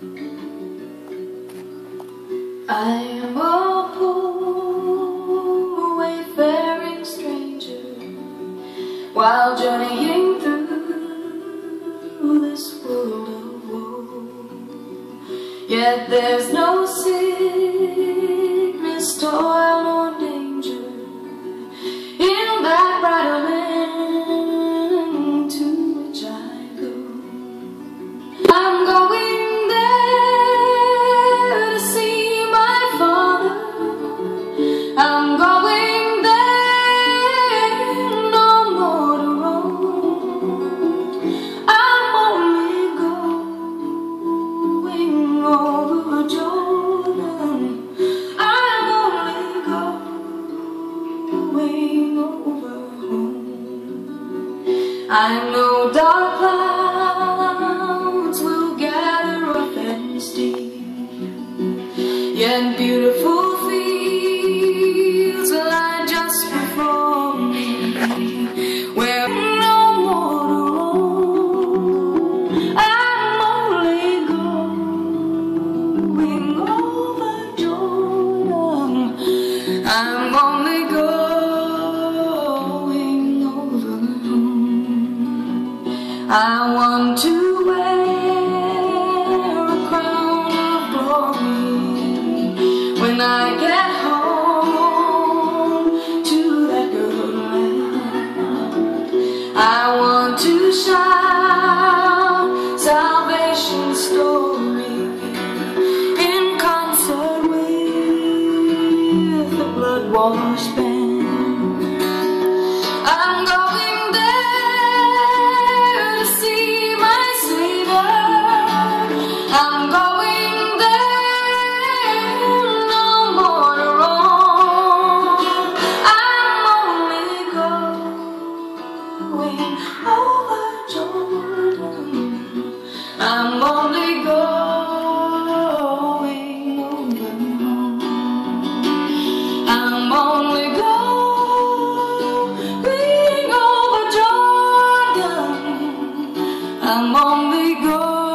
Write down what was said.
I am a wayfaring stranger while journeying through this world of woe. Yet there's no sickness, toil, I know dark clouds will gather up and steam, yet beautiful fields will lie just before me, where no roam. I'm only going I want to wear a crown of glory when I get home to that good land. I want to shout salvation's story in concert with the blood-washed band. I'm going there, no more. I'm only going over Jordan. I'm only going over home. I'm only going over Jordan. I'm only going.